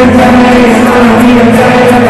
Jai Ram, Jai Ram,